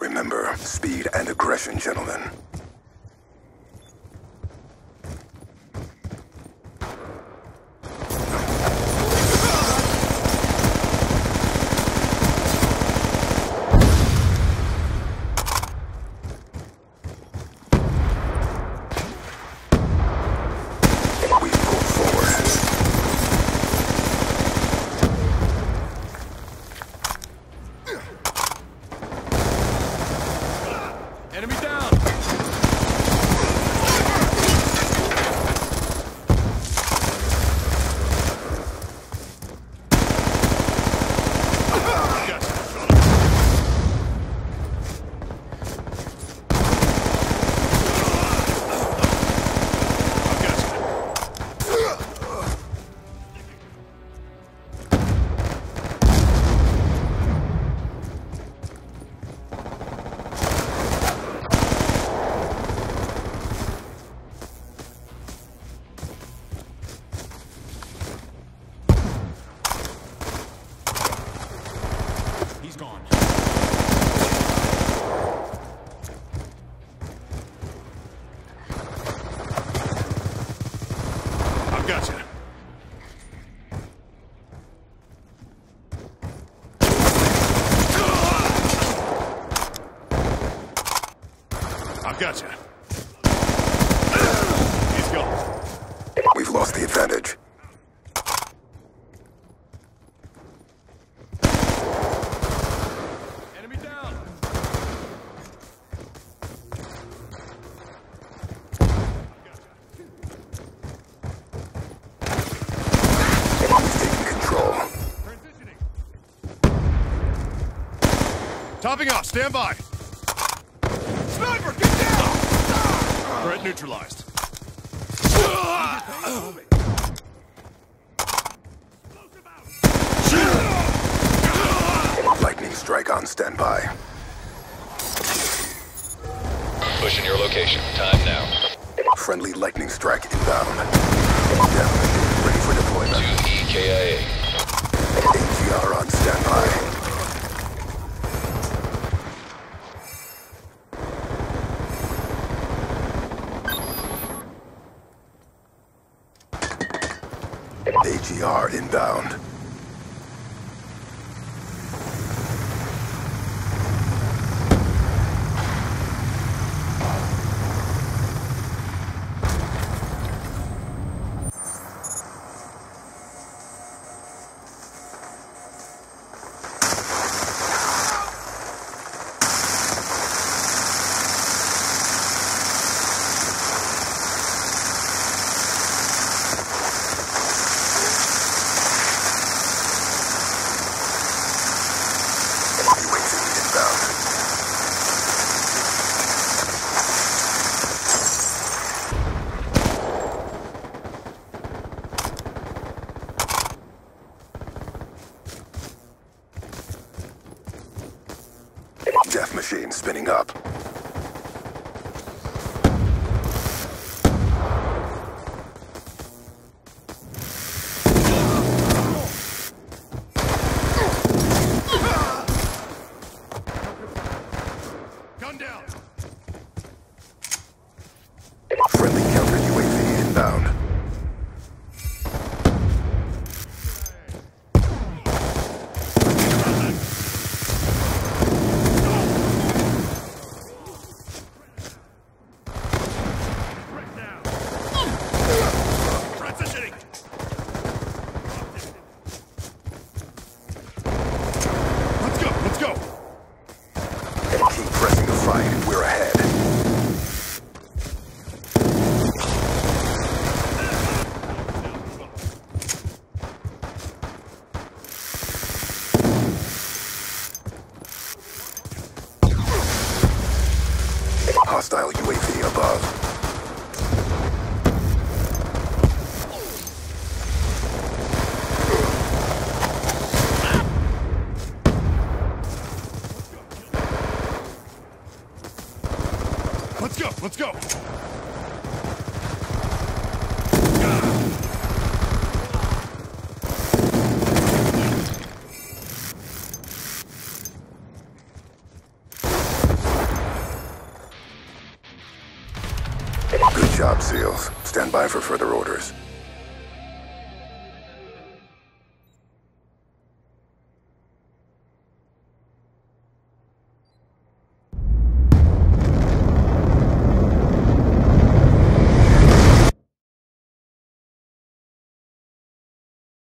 Remember, speed and aggression, gentlemen. I've got you. He's gone. We've lost the advantage. Enemy down. We've taken control. Transitioning. Topping off. Stand by. Sniper, get down! Threat neutralized. Lightning strike on standby. Pushing your location. Time now. Friendly lightning strike inbound. Death ready for deployment. To deployment. EKIA. AGR on standby. AGR inbound. Spinning up. Hostile above. Let's go. Let's go. Job, SEALs. Stand by for further orders.